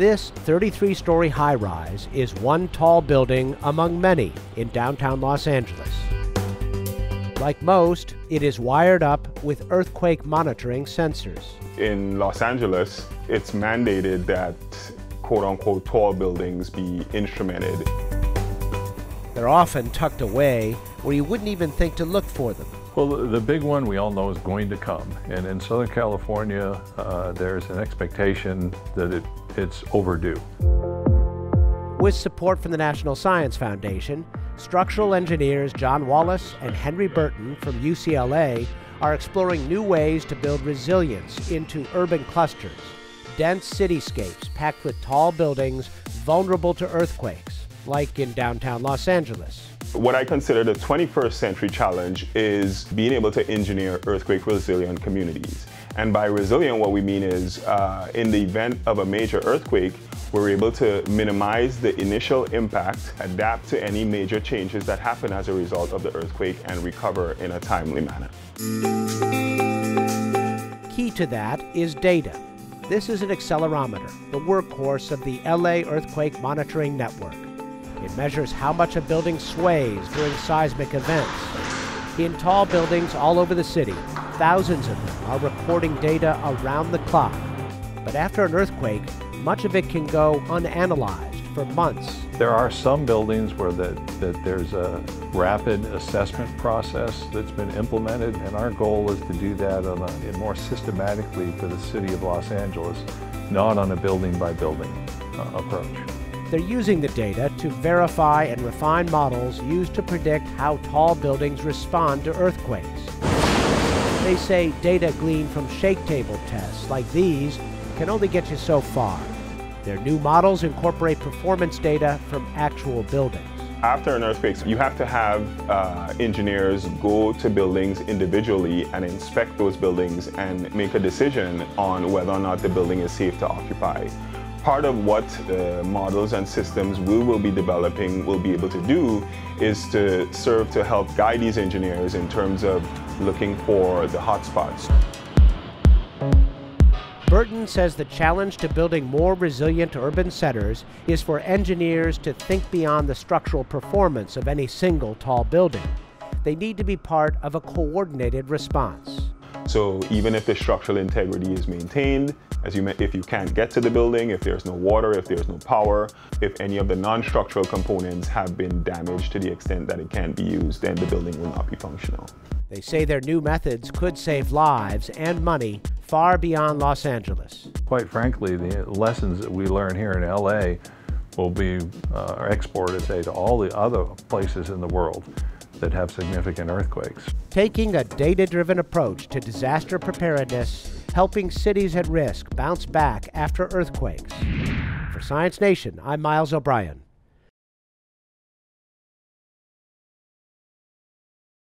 This 33 story high rise is one tall building among many in downtown Los Angeles. Like most, it is wired up with earthquake monitoring sensors. In Los Angeles, it's mandated that quote unquote tall buildings be instrumented. They're often tucked away where you wouldn't even think to look for them. Well, the big one we all know is going to come. And in Southern California, uh, there's an expectation that it, it's overdue. With support from the National Science Foundation, structural engineers John Wallace and Henry Burton from UCLA are exploring new ways to build resilience into urban clusters, dense cityscapes packed with tall buildings vulnerable to earthquakes, like in downtown Los Angeles. What I consider the 21st century challenge is being able to engineer earthquake resilient communities. And by resilient, what we mean is uh, in the event of a major earthquake, we're able to minimize the initial impact, adapt to any major changes that happen as a result of the earthquake, and recover in a timely manner. Key to that is data. This is an accelerometer, the workhorse of the LA Earthquake Monitoring Network. It measures how much a building sways during seismic events. In tall buildings all over the city, thousands of them are recording data around the clock. But after an earthquake, much of it can go unanalyzed for months. There are some buildings where that, that there's a rapid assessment process that's been implemented, and our goal is to do that on a, more systematically for the city of Los Angeles, not on a building by building uh, approach. They're using the data to verify and refine models used to predict how tall buildings respond to earthquakes. They say data gleaned from shake table tests like these can only get you so far. Their new models incorporate performance data from actual buildings. After an earthquake, you have to have uh, engineers go to buildings individually and inspect those buildings and make a decision on whether or not the building is safe to occupy. Part of what the models and systems we will be developing will be able to do is to serve to help guide these engineers in terms of looking for the hotspots. Burton says the challenge to building more resilient urban centers is for engineers to think beyond the structural performance of any single tall building. They need to be part of a coordinated response. So even if the structural integrity is maintained, as you if you can't get to the building, if there's no water, if there's no power, if any of the non-structural components have been damaged to the extent that it can't be used, then the building will not be functional. They say their new methods could save lives and money far beyond Los Angeles. Quite frankly, the lessons that we learn here in LA will be uh, exported, say, to all the other places in the world that have significant earthquakes. Taking a data-driven approach to disaster preparedness, helping cities at risk bounce back after earthquakes. For Science Nation, I'm Miles O'Brien.